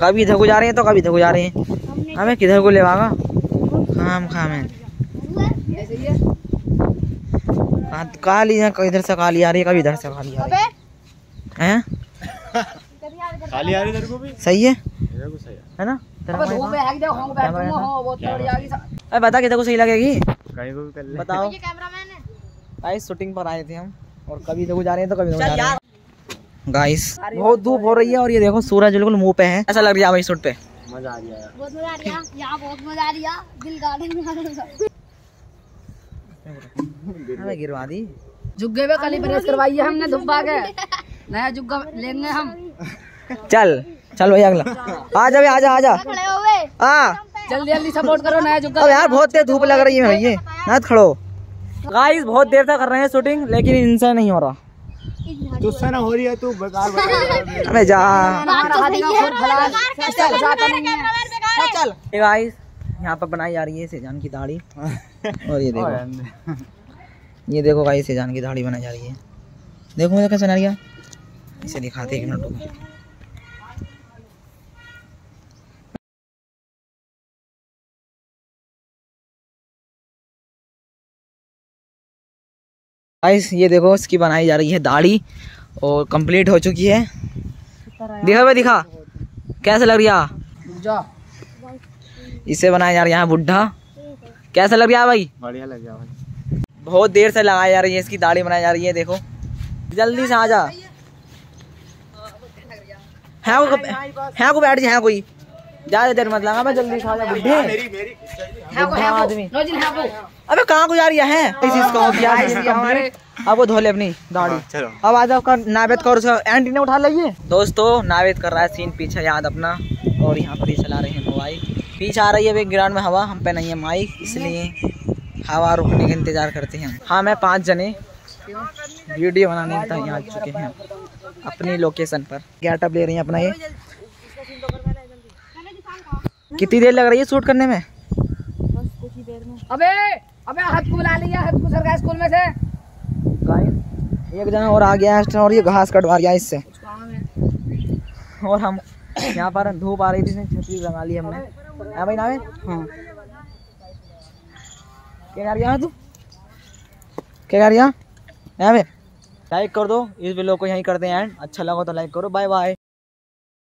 कभी इधर को जा रहे हैं तो कभी इधर को जा रहे हैं? हमें किधर को ले भागा खाम खाम है। काली है इधर से काली आ रही है कभी इधर से काली आ रही? है? हैं खाली आ रही तेरे को भी? सही है? मेरे को सही है। है ना? भाई अरे बता किधर को सही लगेगी? कहीं को भी कर ले। बताओ। गाइस शूटिंग पर आए थे हम और कभी इधर को जा रहे हैं तो कभी जा रहे हैं। गाइस बहुत धूप हो रही है और ये देखो सूरज बिल्कुल मुँह पे है। ऐसा लग रहा है भाई शूट पे। मज़ा आ गया यार। बहुत मज़ा आ रही है। यहाँ बहुत मज़ा आ रही है। दिल गार्डन गिरवा दी। जुग्गे पे कल ही प्रेस करवाई है हमने धुब्बा के। नया जुग्गा लेंगे हम। चल चल भैया अगला। आ जा आ जा आ जा। हो जल्दी जल्दी सपोर्ट करो नया जुग्गा अब यार बहुत तेज धूप लग रही है भैया ना खड़ो। गाइस बहुत देर तक कर रहे हैं शूटिंग लेकिन इनसे नहीं हो रहा। ना हो रही है तू बेकार अबे जा। है चल गाइस यहाँ पर बनाई जा रही है सेजान की दाढ़ी। और ये देखो। ये देखो गाइस सेजान की दाढ़ी बनाई जा रही है। देखो मुझे कैसा गया। इसे दिखाते हैं एक मिनट गाइस ये देखो इसकी बनाई जा रही है दाढ़ी और कंप्लीट हो चुकी है। दिखा भाई दिखा। कैसे लग रही? है इसे बनाया जा रहा है यहाँ बुढ़ा कैसा लग रहा भाई? बढ़िया लग रहा भाई। बहुत देर से लगाई जा रही है इसकी दाढ़ी बनाई जा रही है देखो। जल्दी से आ जा। है को है। को बैठ जा है कोई? ज़्यादा देर मत लगा मैं जल्दी आ जा बुढ़े बुढ़ा आदमी। रोजिन है वो अबे कहाँ को जा रही है इस इसका हो अब वो धो ले अपनी दाढ़ी चलो। अब आ जाओ कर नावेद कर उसका। एंटी ने उठा लिये दोस्तों नावेद कर रहा है सीन पीछे याद अपना। और यहाँ पर ही चला रहे हैं मोबाइल। पीछे आ रही है अभी ग्राउंड में हवा हम पे नहीं है माइक इसलिए हवा रुकने का इंतज़ार करते हैं हाँ मैं पाँच जने वीडियो बनाने के लिए आ चुके हैं। अपनी लोकेशन पर। गेटअप ले रही हैं अपना ये। कितनी देर लग रही है शूट करने में? अबे अबे हाथ को बुला लिया हाथ को सरकार स्कूल में से। एक जना और आ गया है और ये घास कटवा गया इससे। और हम यहाँ पर धूप आ रही थी इसने छतरी लगा ली हमने। है भाई नावे? हाँ। क्या कर रहा है तू? क्या कर रहा है? लाइक कर दो इस वीडियो को यहीं करते हैं एंड अच्छा लगा तो लाइक करो बाय बाय